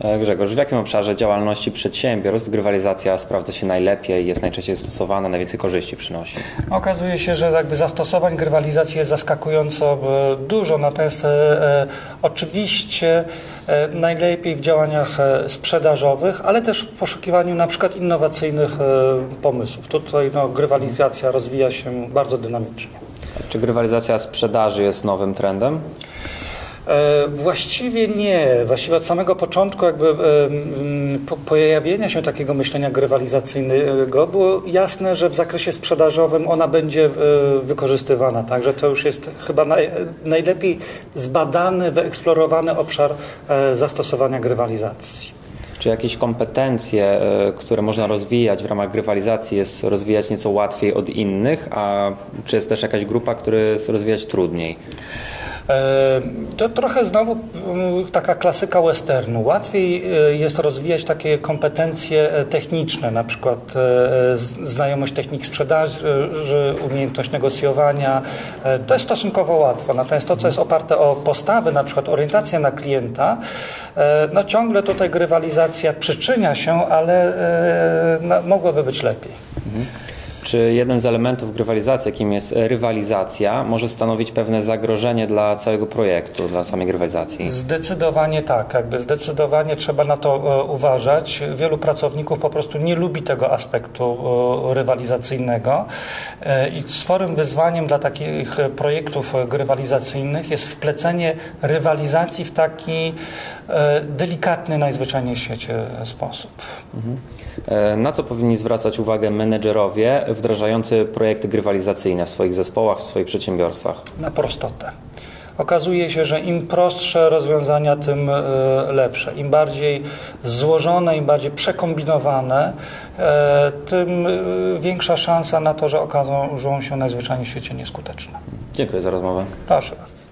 E, Grzegorz, w jakim obszarze działalności przedsiębiorstw grywalizacja sprawdza się najlepiej, jest najczęściej stosowana, najwięcej korzyści przynosi? Okazuje się, że jakby zastosowań grywalizacji jest zaskakująco e, dużo, natomiast e, e, oczywiście e, najlepiej w działaniach sprzedażowych, ale też w poszukiwaniu na przykład innowacyjnych e, pomysłów. Tutaj no, grywalizacja rozwija się bardzo dynamicznie. Czy grywalizacja sprzedaży jest nowym trendem? E, Właściwie nie. Właściwie od samego początku jakby po- pojawienia się takiego myślenia grywalizacyjnego było jasne, że w zakresie sprzedażowym ona będzie e, wykorzystywana. Także to już jest chyba naj, najlepiej zbadany, wyeksplorowany obszar e, zastosowania grywalizacji. Czy jakieś kompetencje, które można rozwijać w ramach grywalizacji, jest rozwijać nieco łatwiej od innych, a czy jest też jakaś grupa, która jest rozwijać trudniej? E, To trochę znowu mm, taka klasyka westernu. Łatwiej e, jest rozwijać takie kompetencje e, techniczne, na przykład znajomość technik sprzedaży, umiejętność negocjowania. To jest stosunkowo łatwo. Natomiast to, co jest oparte o postawy, na przykład orientację na klienta, no ciągle tutaj grywalizacja przyczynia się, ale no, mogłoby być lepiej. Czy jeden z elementów grywalizacji, jakim jest rywalizacja, może stanowić pewne zagrożenie dla całego projektu, dla samej grywalizacji? Zdecydowanie tak, jakby zdecydowanie trzeba na to e, uważać. Wielu pracowników po prostu nie lubi tego aspektu e, rywalizacyjnego e, i sporym wyzwaniem dla takich projektów grywalizacyjnych jest wplecenie rywalizacji w taki delikatny najzwyczajniej w świecie sposób. E, Na co powinni zwracać uwagę menedżerowie wdrażający projekty grywalizacyjne w swoich zespołach, w swoich przedsiębiorstwach? Na prostotę. Okazuje się, że im prostsze rozwiązania, tym e, lepsze. Im bardziej złożone, im bardziej przekombinowane, e, tym e, większa szansa na to, że okażą się najzwyczajniej w świecie nieskuteczne. Dziękuję za rozmowę. Proszę bardzo.